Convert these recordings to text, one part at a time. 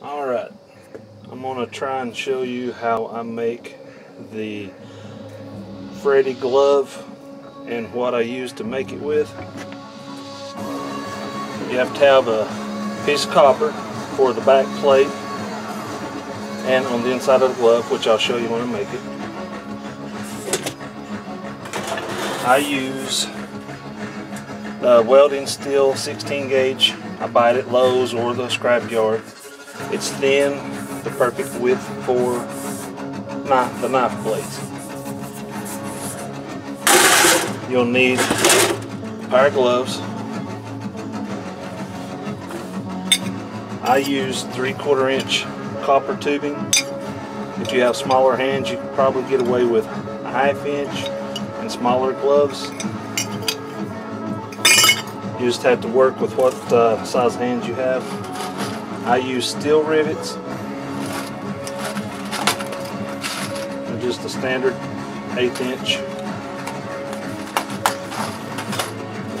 Alright, I'm going to try and show you how I make the Freddy glove and what I use to make it with. You have to have a piece of copper for the back plate and on the inside of the glove, which I'll show you when I make it. I use the welding steel 16 gauge. I buy it at Lowe's or the scrap yard. It's thin, the perfect width for the knife blades. You'll need a pair of gloves. I use three quarter inch copper tubing. If you have smaller hands, you can probably get away with a half inch and smaller gloves. You just have to work with what uh, size hands you have. I use steel rivets. They're just a standard eighth inch.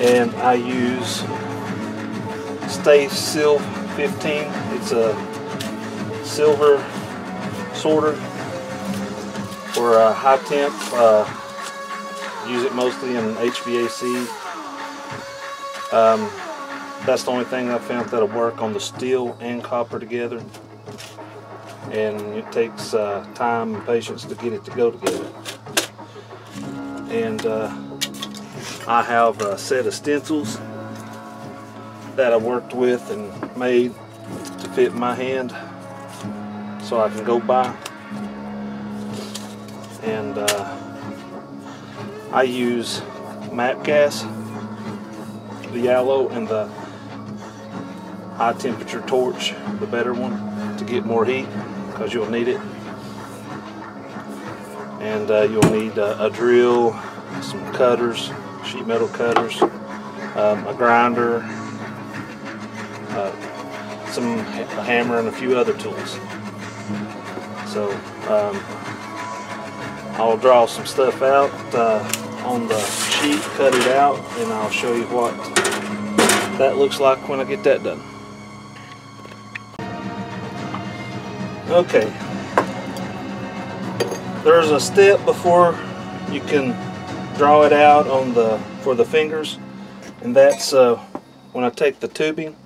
And I use Stay-Silv 15. It's a silver solder for a high temp. Uh, use it mostly in HVAC. Um, that's the only thing I found that'll work on the steel and copper together. And it takes uh, time and patience to get it to go together. And uh, I have a set of stencils that I worked with and made to fit my hand so I can go by. And uh, I use MAPP gas, the yellow and the high temperature torch, the better one, to get more heat because you'll need it. And uh, you'll need uh, a drill, some cutters, sheet metal cutters, um, a grinder, uh, some a hammer, and a few other tools. So um, I'll draw some stuff out uh, on the sheet, cut it out, and I'll show you what that looks like when I get that done. Okay. There's a step before you can draw it out on the for the fingers, and that's uh, when I take the tubing.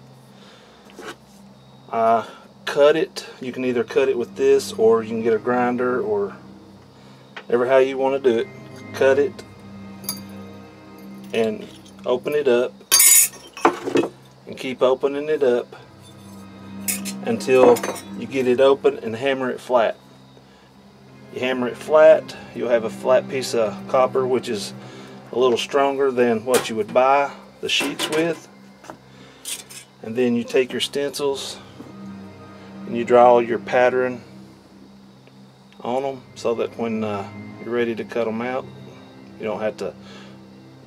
I cut it. You can either cut it with this, or you can get a grinder, or ever how you want to do it. Cut it and open it up, and keep opening it up until you get it open and hammer it flat. You hammer it flat, you'll have a flat piece of copper which is a little stronger than what you would buy the sheets with. And then you take your stencils and you draw your pattern on them so that when uh, you're ready to cut them out, you don't have to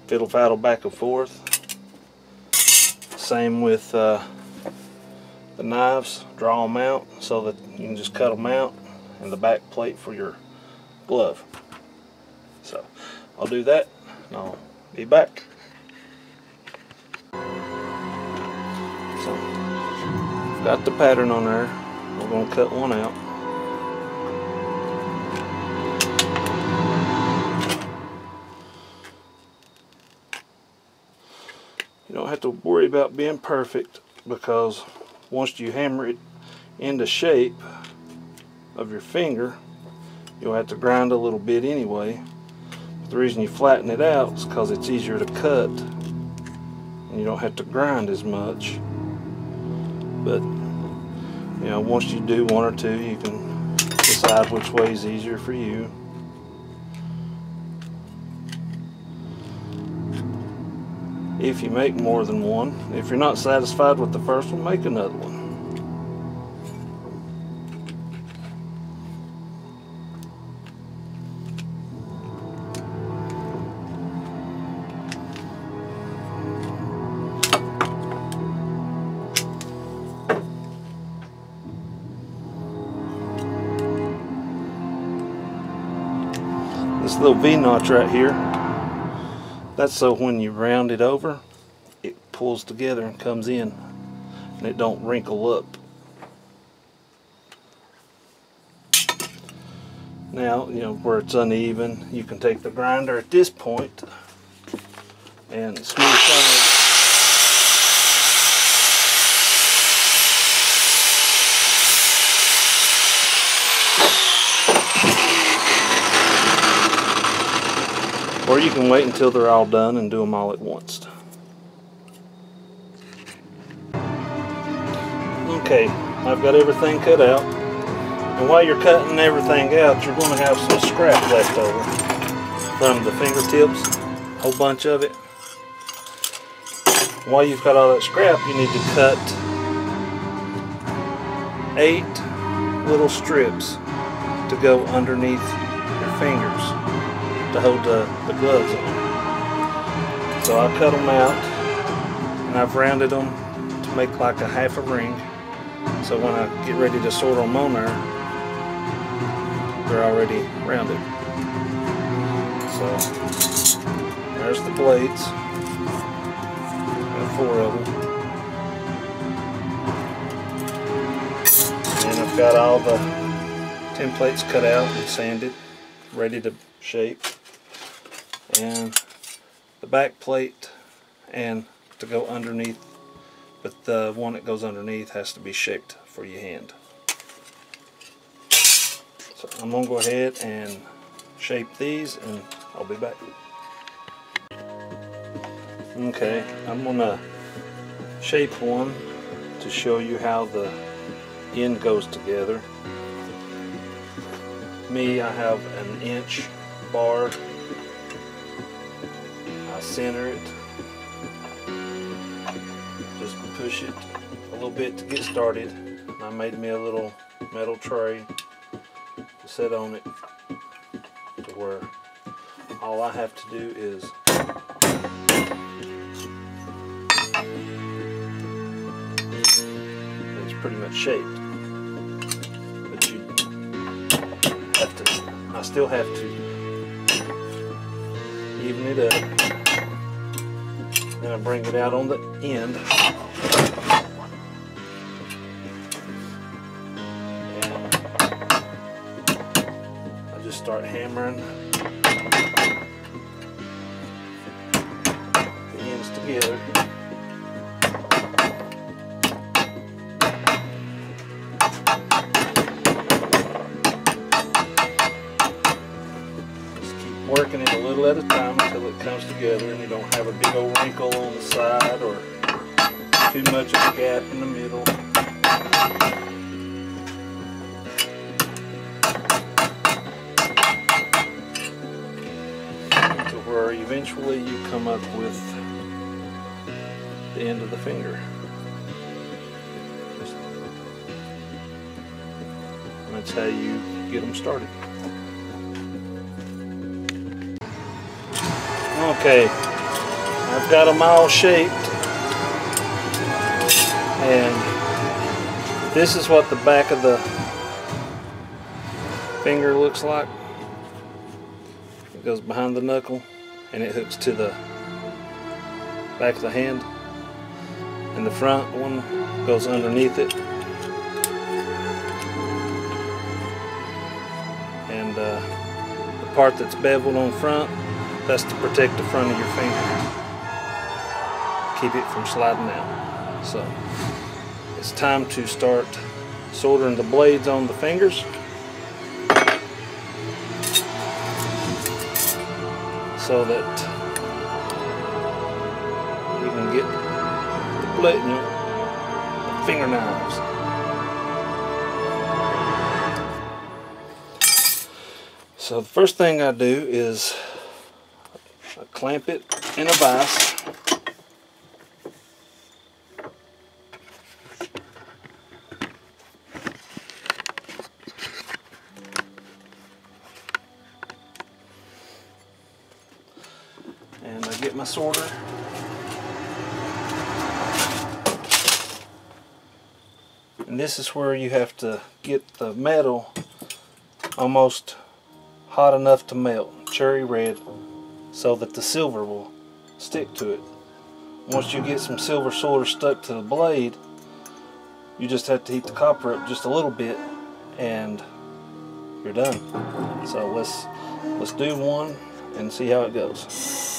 fiddle faddle back and forth. Same with uh, the knives, draw them out so that you can just cut them out and the back plate for your glove. So I'll do that and I'll be back. So got the pattern on there. We're to cut one out. You don't have to worry about being perfect because once you hammer it into shape of your finger you'll have to grind a little bit anyway. But the reason you flatten it out is because it's easier to cut and you don't have to grind as much. But you know once you do one or two you can decide which way is easier for you if you make more than one. If you're not satisfied with the first one, make another one. This little V-notch right here that's so when you round it over, it pulls together and comes in and it don't wrinkle up. Now, you know, where it's uneven, you can take the grinder at this point and smooth out Or you can wait until they're all done and do them all at once. Okay, I've got everything cut out. And while you're cutting everything out, you're going to have some scrap left over from the fingertips, a whole bunch of it. While you've got all that scrap, you need to cut eight little strips to go underneath your fingers to hold the, the gloves on. So I cut them out and I've rounded them to make like a half a ring. So when I get ready to sort them on there, they're already rounded. So there's the blades. Got four of them. And I've got all the templates cut out and sanded, ready to shape. And the back plate and to go underneath but the one that goes underneath has to be shaped for your hand. So I'm to go ahead and shape these and I'll be back. Okay, I'm to shape one to show you how the end goes together. Me, I have an inch bar. I center it Just push it a little bit to get started. I made me a little metal tray to set on it to where all I have to do is it's pretty much shaped. But you have to, I still have to even it up. Then I bring it out on the end. I just start hammering the ends together. Just keep working it a little at a time until it comes together much of a gap in the middle. To where eventually you come up with the end of the finger. And that's how you get them started. Okay, I've got them all shaped this is what the back of the finger looks like. It goes behind the knuckle and it hooks to the back of the hand. And the front one goes underneath it. And uh, the part that's beveled on front that's to protect the front of your finger. Keep it from sliding out. So it's time to start soldering the blades on the fingers so that we can get the blade, you know, the finger knives. So the first thing I do is I clamp it in a vise my solder. And this is where you have to get the metal almost hot enough to melt, cherry red, so that the silver will stick to it. Once you get some silver solder stuck to the blade, you just have to heat the copper up just a little bit and you're done. So let's let's do one and see how it goes.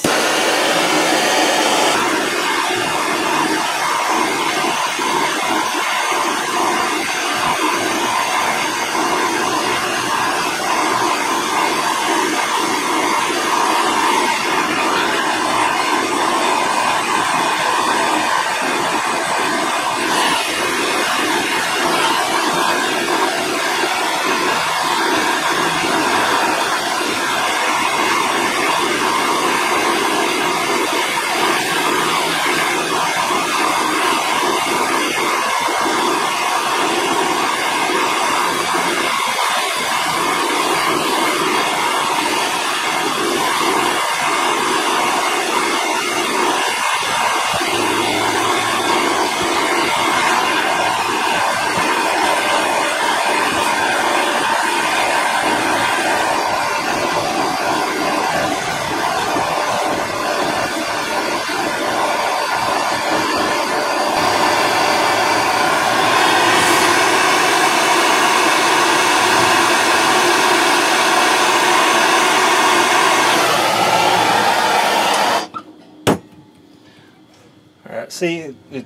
Alright, see it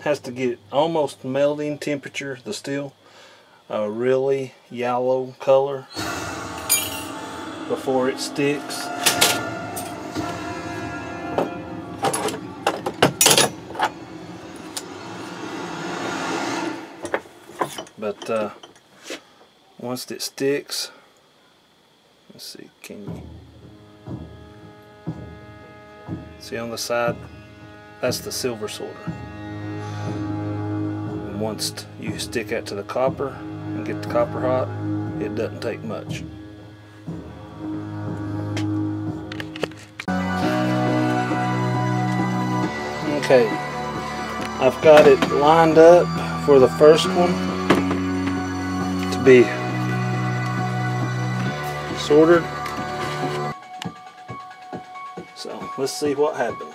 has to get almost melting temperature, the steel, a really yellow color before it sticks. But uh, once it sticks, let's see, can you see on the side? That's the silver solder. Once you stick that to the copper and get the copper hot, it doesn't take much. Okay, I've got it lined up for the first one to be soldered. So let's see what happens.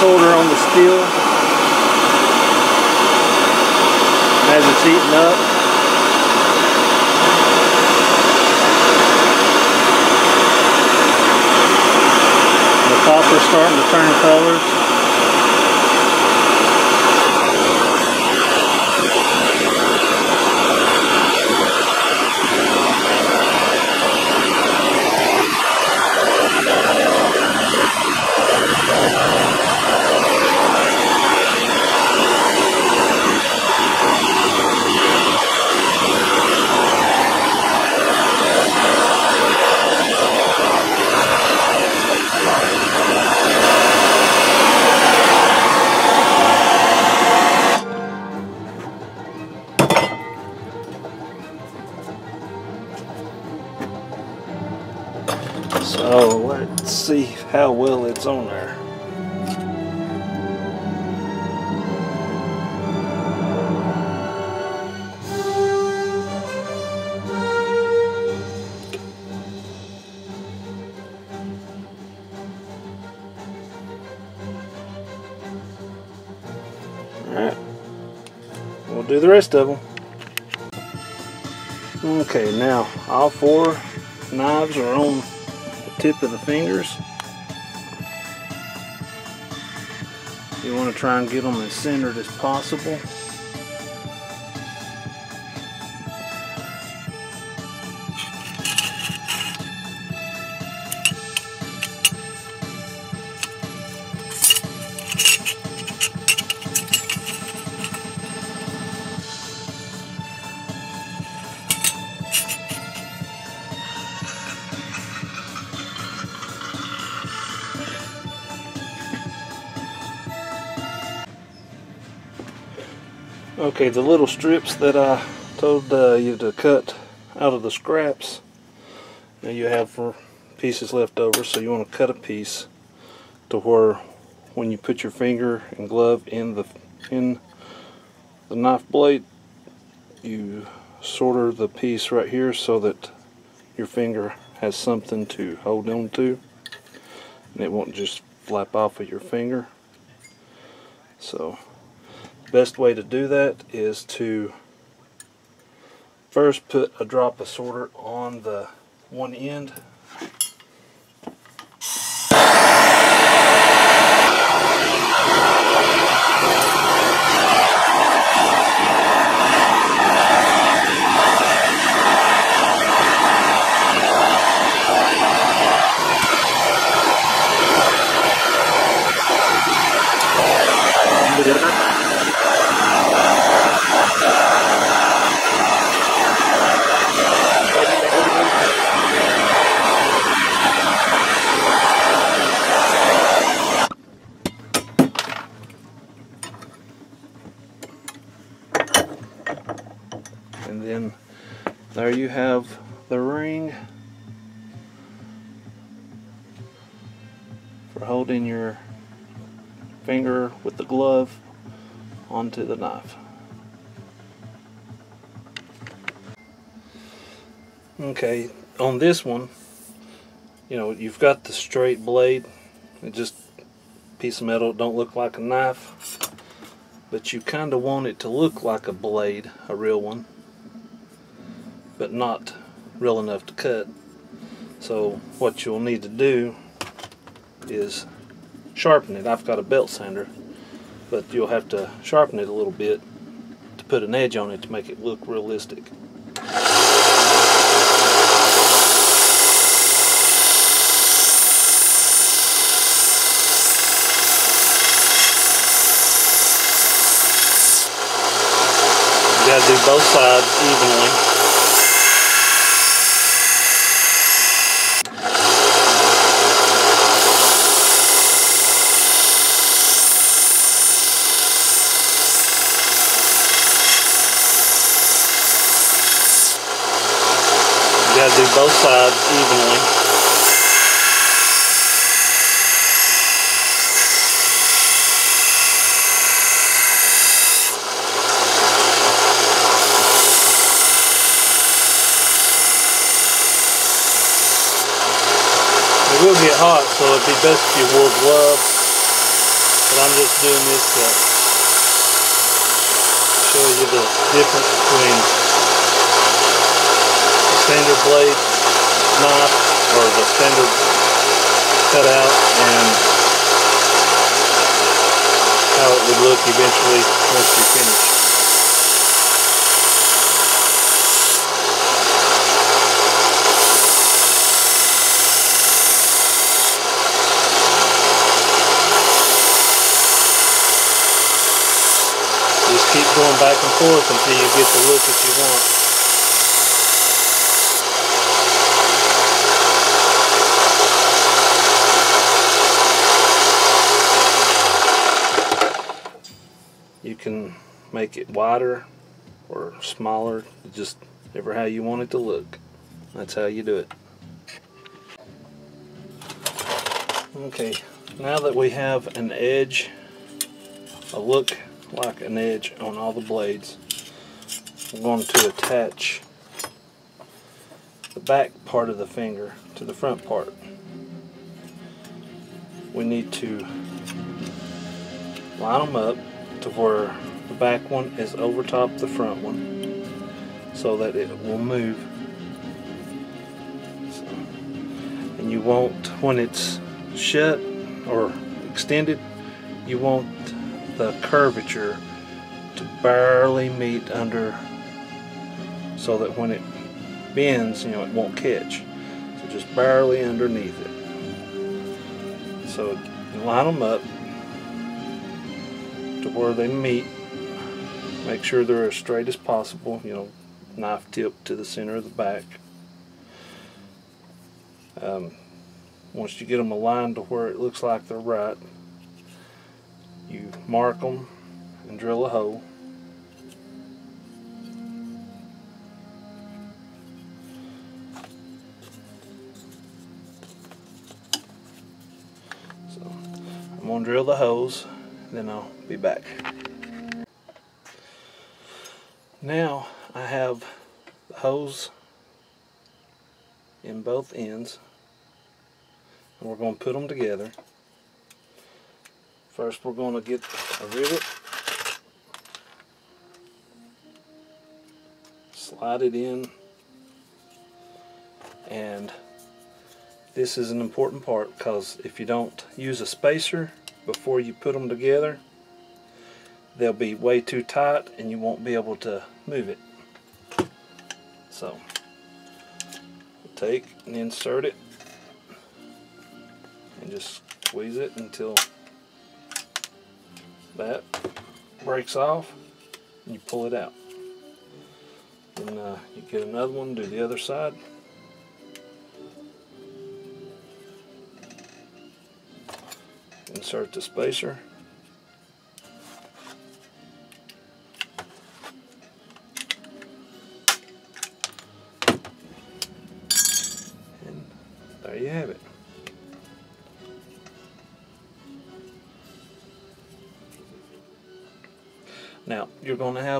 Solder on the steel as it's heating up. The copper's starting to turn colors. Rest of them. Okay, now all four knives are on the tip of the fingers. You want to try and get them as centered as possible. Okay, the little strips that I told uh, you to cut out of the scraps, now you have for pieces left over, so you want to cut a piece to where when you put your finger and glove in the in the knife blade you solder the piece right here so that your finger has something to hold on to and it won't just flap off of your finger. So best way to do that is to first put a drop of solder on the one end the glove onto the knife. Okay, on this one, you know, you've got the straight blade, it just piece of metal, don't look like a knife, but you kind of want it to look like a blade, a real one, but not real enough to cut. So what you'll need to do is sharpen it. I've got a belt sander, but you'll have to sharpen it a little bit to put an edge on it to make it look realistic. You gotta do both sides evenly. You gotta do both sides evenly. It will get hot, so it'd be best if you wore gloves. But I'm just doing this to show you the difference between the standard blade knife or the standard cutout and how it would look eventually once you finish. Just keep going back and forth until you get the look that you want. You can make it wider or smaller, just ever how you want it to look. That's how you do it. Okay, now that we have an edge, a look like an edge on all the blades, I'm going to attach the back part of the finger to the front part. We need to line them up to where the back one is over top the front one so that it will move. So, and you want, when it's shut or extended, you want the curvature to barely meet under so that when it bends, you know, it won't catch. So just barely underneath it. So line them up to where they meet. Make sure they're as straight as possible, you know, knife tip to the center of the back. Um, once you get them aligned to where it looks like they're right, you mark them and drill a hole. So I'm to drill the holes then I'll be back. Now I have the hose in both ends and we're going to put them together. First we're going to get a rivet, slide it in, and this is an important part because if you don't use a spacer before you put them together, they'll be way too tight and you won't be able to move it. So, take and insert it and just squeeze it until that breaks off and you pull it out. Then uh, you get another one, do the other side. Insert the spacer.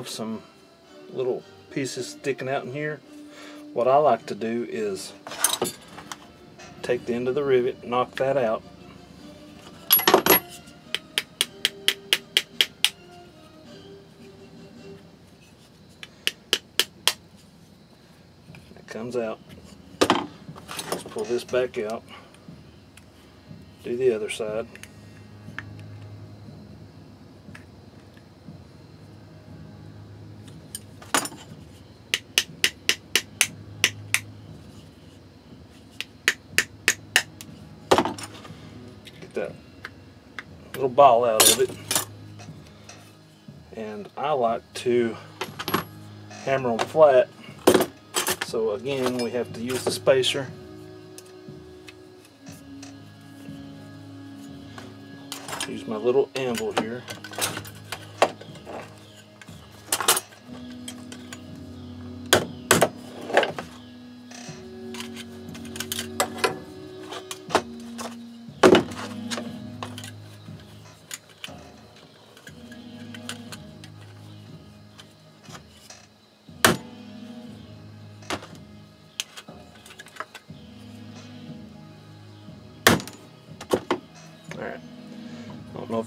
Have some little pieces sticking out in here. What I like to do is take the end of the rivet, knock that out. It comes out. Let's pull this back out. Do the other side. Get that little ball out of it. And I like to hammer them flat. So again, we have to use the spacer. Use my little anvil here.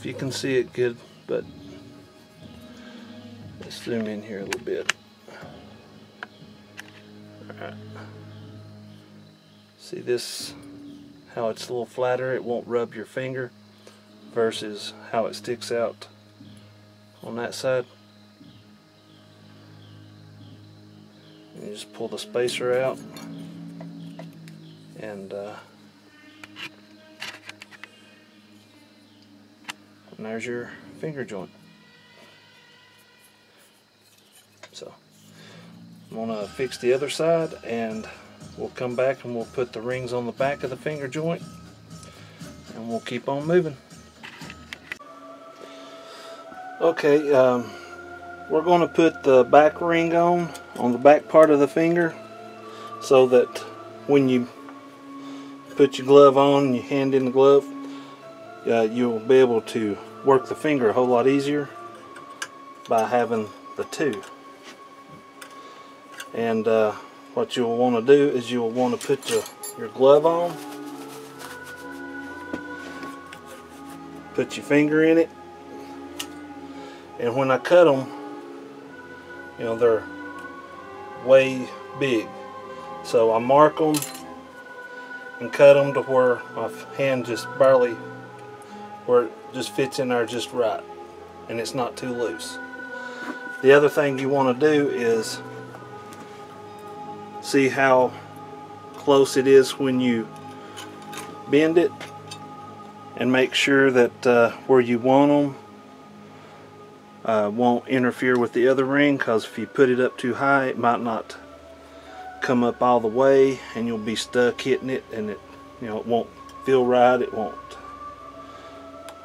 You can see it good, but let's zoom in here a little bit. See this, how it's a little flatter, it won't rub your finger, versus how it sticks out on that side. You just pull the spacer out and uh, and there's your finger joint. So I'm gonna fix the other side and we'll come back and we'll put the rings on the back of the finger joint and we'll keep on moving. Okay, um, we're going to put the back ring on on the back part of the finger so that when you put your glove on, your hand in the glove, uh, you'll be able to work the finger a whole lot easier by having the two. And uh, what you'll want to do is you'll want to put your, your glove on, put your finger in it, and when I cut them, you know, they're way big. So I mark them and cut them to where my hand just barely, where it just fits in there just right. And it's not too loose. The other thing you want to do is see how close it is when you bend it and make sure that uh, where you want them uh, won't interfere with the other ring because if you put it up too high it might not come up all the way and you'll be stuck hitting it and it you know it won't feel right it won't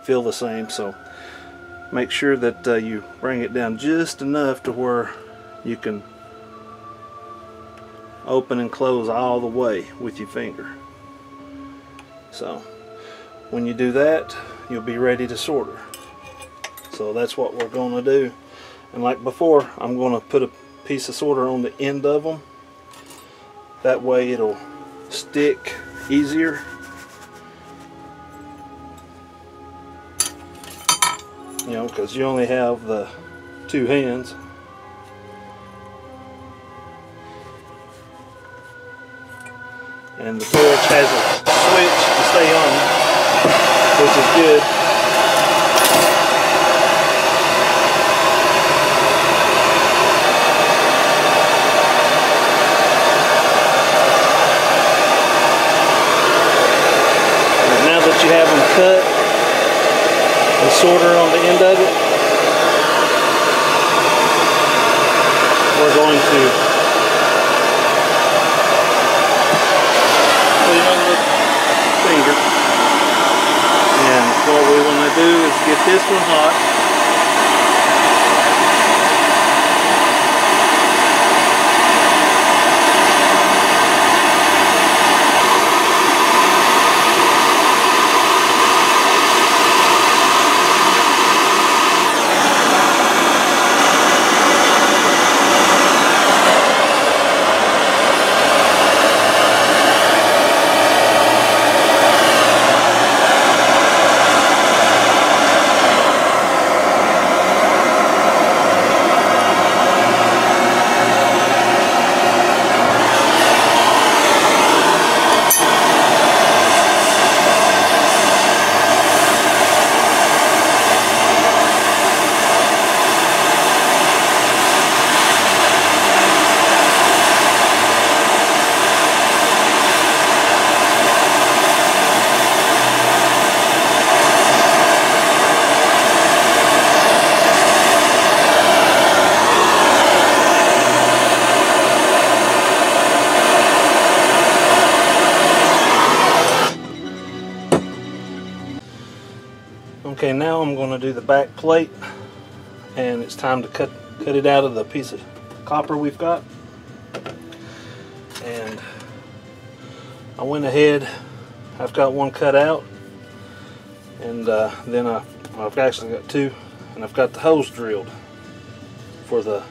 feel the same so make sure that uh, you bring it down just enough to where you can open and close all the way with your finger so when you do that you'll be ready to solder. So that's what we're going to do. And like before, I'm going to put a piece of solder on the end of them. That way it'll stick easier. You know, because you only have the two hands. And the torch has a switch to stay on, which is good. And now that you have them cut solder on the end of it, we're going to it on the finger. And what we want to do is get this one hot. Okay, now I'm going to do the back plate and it's time to cut cut it out of the piece of copper we've got. And I went ahead, I've got one cut out and uh, then I, I've actually got two and I've got the holes drilled for the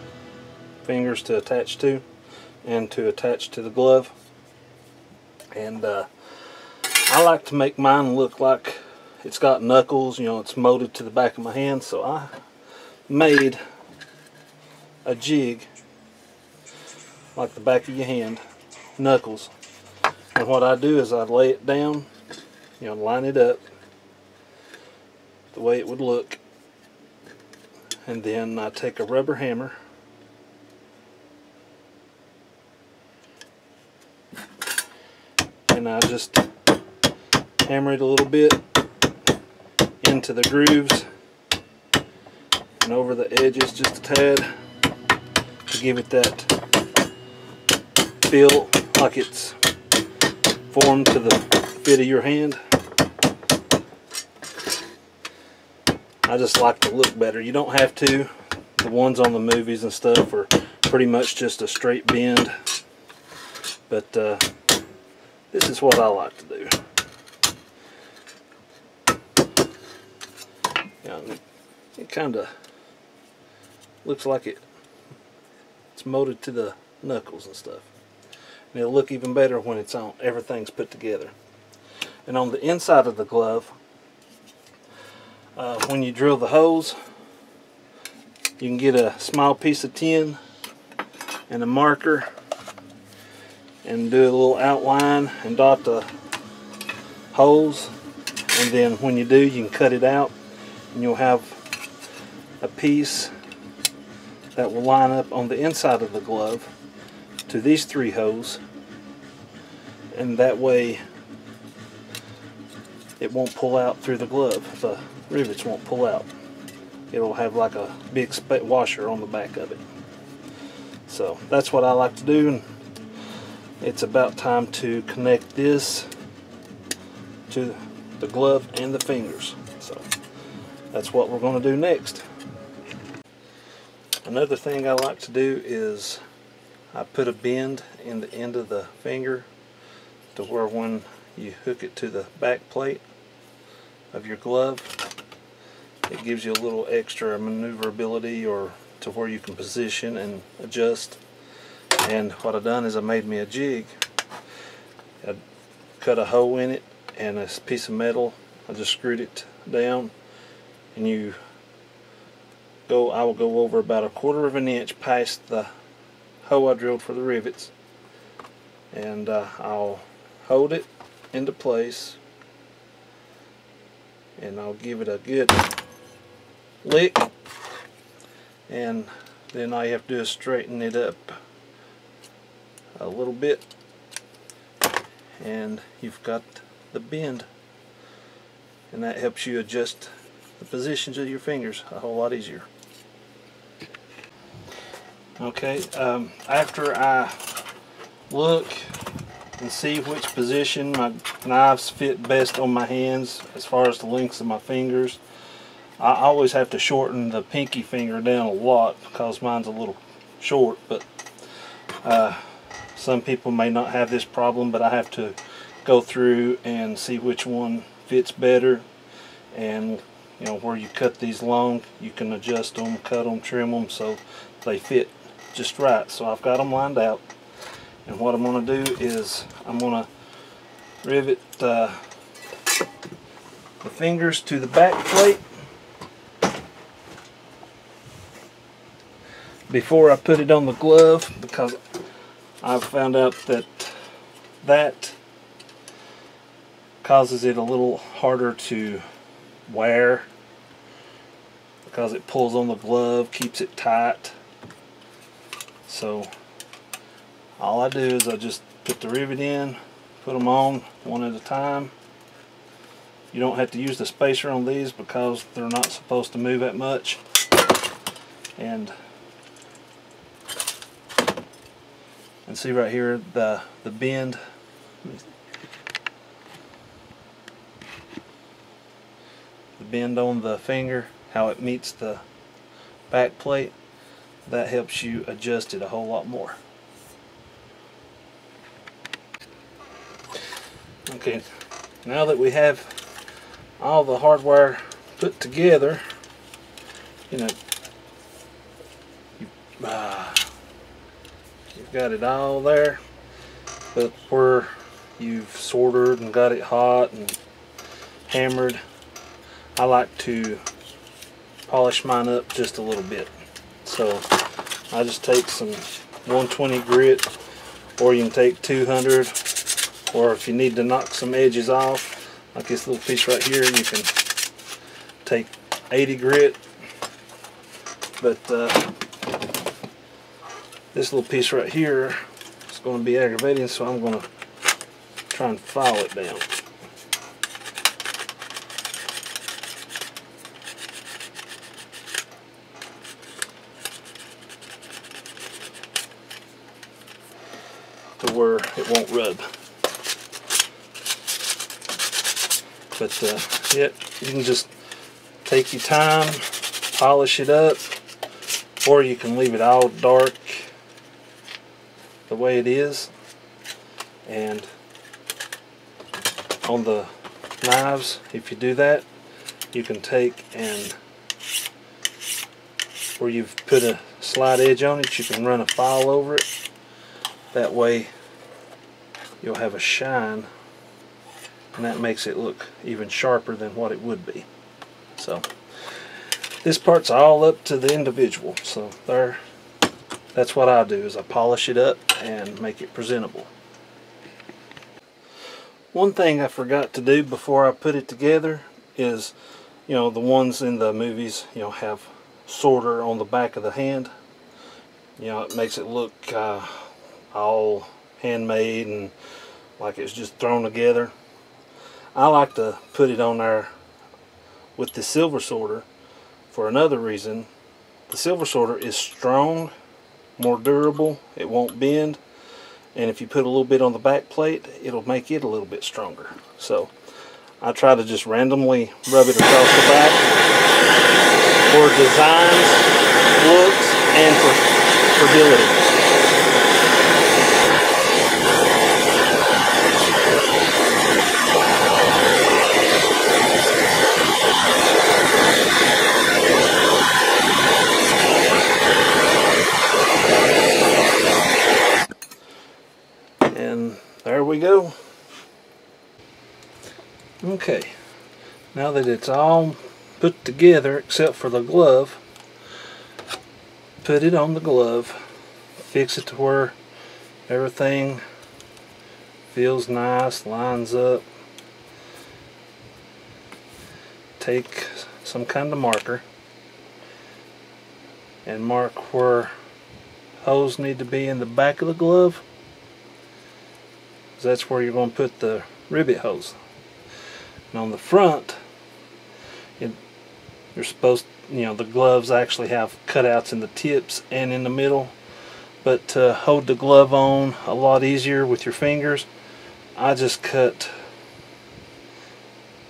fingers to attach to and to attach to the glove. And uh, I like to make mine look like it's got knuckles, you know, it's molded to the back of my hand, so I made a jig like the back of your hand, knuckles. And what I do is I lay it down, you know, line it up the way it would look. And then I take a rubber hammer and I just hammer it a little bit into the grooves and over the edges just a tad to give it that feel like it's formed to the fit of your hand. I just like to look better. You don't have to. The ones on the movies and stuff are pretty much just a straight bend. But uh, this is what I like to do. Yeah, it kind of looks like it it's molded to the knuckles and stuff. And it'll look even better when it's on everything's put together. And on the inside of the glove uh, when you drill the holes you can get a small piece of tin and a marker and do a little outline and dot the holes. And then when you do you can cut it out and you'll have a piece that will line up on the inside of the glove to these three holes. And that way it won't pull out through the glove. The rivets won't pull out. It'll have like a big washer on the back of it. So that's what I like to do and it's about time to connect this to the glove and the fingers that's what we're going to do next Another thing I like to do is I put a bend in the end of the finger to where when you hook it to the back plate of your glove. It gives you a little extra maneuverability or to where you can position and adjust. And what I've done is I made me a jig. I cut a hole in it and a piece of metal. I just screwed it down and you go I will go over about a quarter of an inch past the hole I drilled for the rivets and uh, I'll hold it into place and I'll give it a good lick and then all you have to do is straighten it up a little bit and you've got the bend and that helps you adjust the positions of your fingers a whole lot easier. Okay, um, after I look and see which position my knives fit best on my hands as far as the lengths of my fingers, I always have to shorten the pinky finger down a lot because mine's a little short, but uh, some people may not have this problem, but I have to go through and see which one fits better and you know where you cut these long you can adjust them cut them trim them so they fit just right. So I've got them lined out and what I'm going to do is I'm going to rivet uh, the fingers to the back plate. Before I put it on the glove because I've found out that that causes it a little harder to wear because it pulls on the glove, keeps it tight. So all I do is I just put the rivet in, put them on one at a time. You don't have to use the spacer on these because they're not supposed to move that much. And and see right here the the bend the bend on the finger how it meets the back plate that helps you adjust it a whole lot more. Okay now that we have all the hardware put together you know you, uh, you've got it all there but where you've soldered and got it hot and hammered I like to polish mine up just a little bit. So I just take some 120 grit or you can take 200 or if you need to knock some edges off like this little piece right here you can take 80 grit but uh, this little piece right here is going to be aggravating so I'm going to try and file it down. to where it won't rub. But uh, you can just take your time, polish it up, or you can leave it all dark the way it is. And on the knives, if you do that, you can take and where you've put a slight edge on it, you can run a file over it that way you'll have a shine and that makes it look even sharper than what it would be. So this part's all up to the individual. So there, that's what I do is I polish it up and make it presentable. One thing I forgot to do before I put it together is, you know, the ones in the movies, you know, have solder on the back of the hand. You know, it makes it look uh, all handmade and like it's just thrown together. I like to put it on there with the silver solder for another reason. The silver solder is strong, more durable, it won't bend, and if you put a little bit on the back plate, it'll make it a little bit stronger. So I try to just randomly rub it across the back for designs, looks, and for durability. Okay, now that it's all put together except for the glove, put it on the glove, fix it to where everything feels nice, lines up. Take some kind of marker and mark where holes need to be in the back of the glove. That's where you're going to put the rivet holes. And on the front, it, you're supposed, you know, the gloves actually have cutouts in the tips and in the middle. But to hold the glove on a lot easier with your fingers, I just cut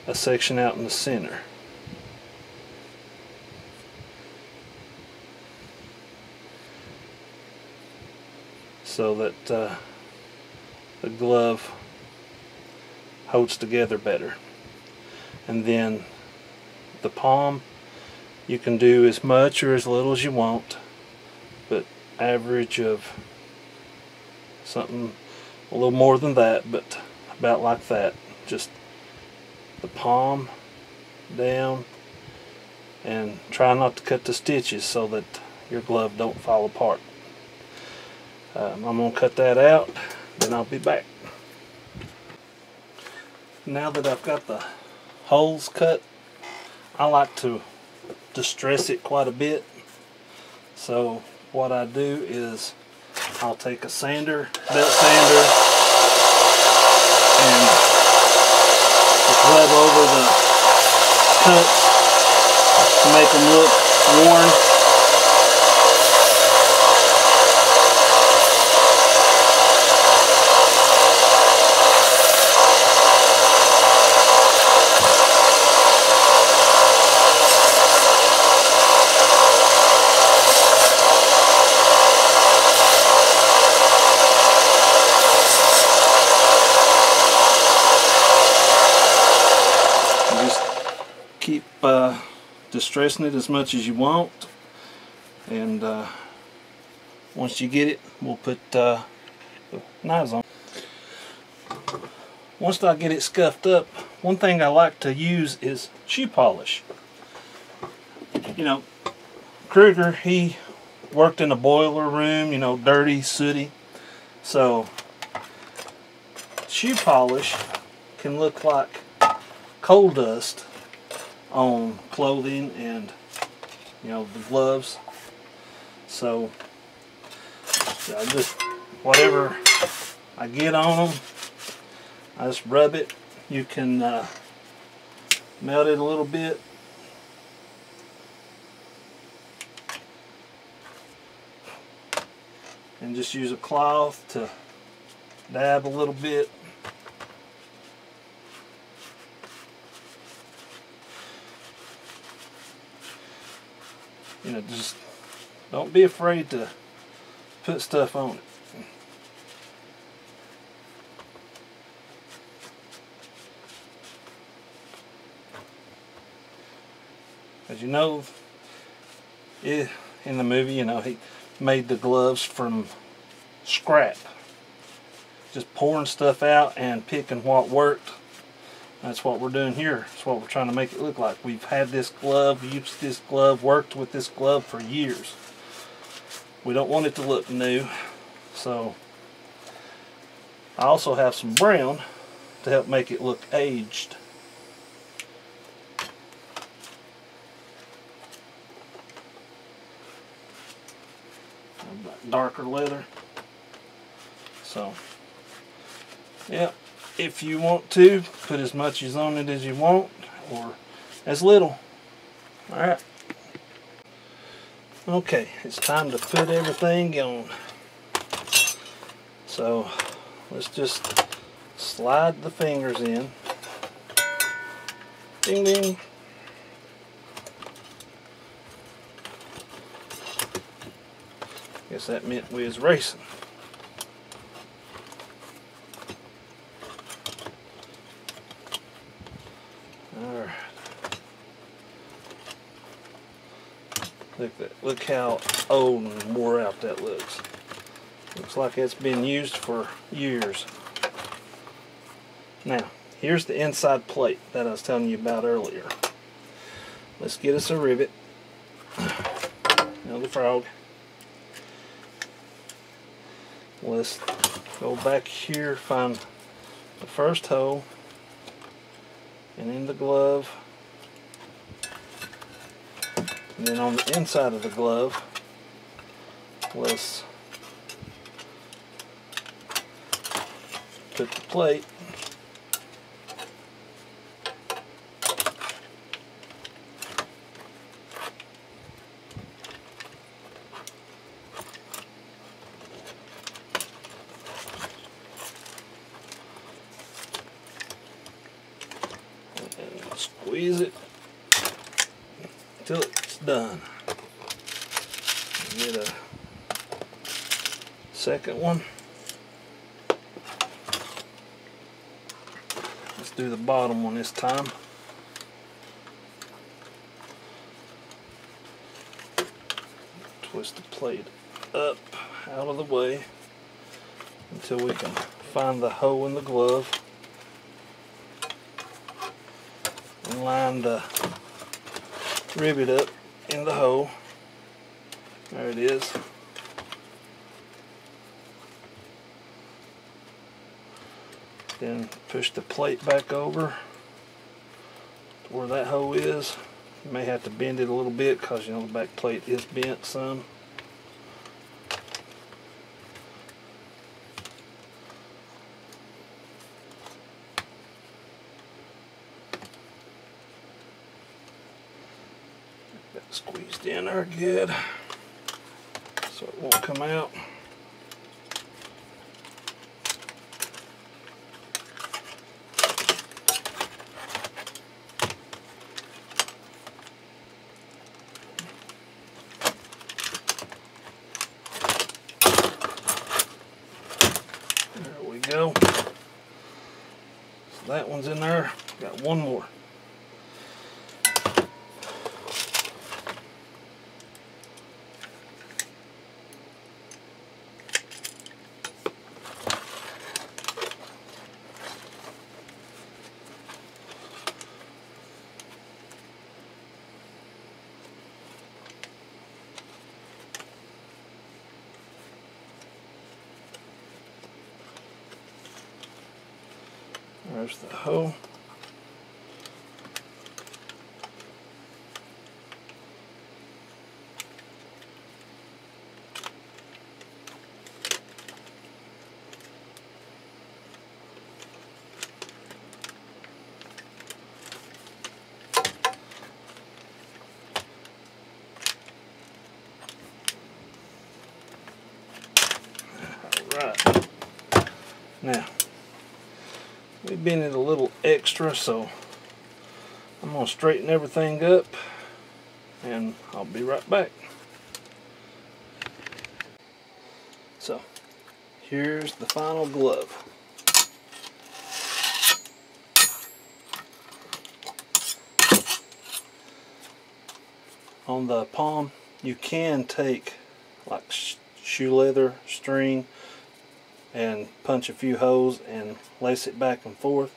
a section out in the center. So that uh, the glove holds together better. And then the palm, you can do as much or as little as you want, but average of something a little more than that, but about like that. Just the palm down and try not to cut the stitches so that your glove don't fall apart. Um, I'm to cut that out, then I'll be back. Now that I've got the holes cut, I like to distress it quite a bit. So what I do is I'll take a sander, belt sander, and rub over the cuts to make them look worn. Distressing it as much as you want and uh, once you get it we'll put uh, the knives on. Once I get it scuffed up one thing I like to use is shoe polish. You know Krueger he worked in a boiler room you know dirty sooty so shoe polish can look like coal dust on clothing and you know the gloves. So I just whatever I get on them I just rub it. You can uh, melt it a little bit. And just use a cloth to dab a little bit you know, just don't be afraid to put stuff on it. As you know, it, in the movie, you know, he made the gloves from scrap. Just pouring stuff out and picking what worked that's what we're doing here. That's what we're trying to make it look like. We've had this glove, used this glove, worked with this glove for years. We don't want it to look new. So I also have some brown to help make it look aged. Darker leather. So, yeah if you want to, put as much as on it as you want, or as little. Alright. Okay, it's time to put everything on. So, let's just slide the fingers in. Ding ding. Guess that meant we was racing. Look, how old and wore out that looks. Looks like it's been used for years. Now, here's the inside plate that I was telling you about earlier. Let's get us a rivet. Another frog. Let's go back here, find the first hole, and in the glove. And then on the inside of the glove, let's put the plate and squeeze it till it's done. Get a second one. Let's do the bottom one this time. Twist the plate up out of the way until we can find the hole in the glove and line the rivet up in the hole. There it is. Then push the plate back over where that hole is. You may have to bend it a little bit because you know the back plate is bent some. That squeezed in there good so it won't come out. There we go. So that one's in there. Got one more. There's the hoe. All right. Now, we bent it a little extra so I'm going to straighten everything up and I'll be right back. So here's the final glove. On the palm you can take like shoe leather string and punch a few holes and lace it back and forth.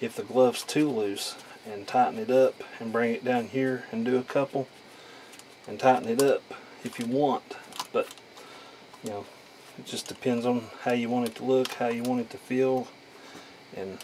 If the glove's too loose and tighten it up and bring it down here and do a couple and tighten it up if you want but you know it just depends on how you want it to look how you want it to feel and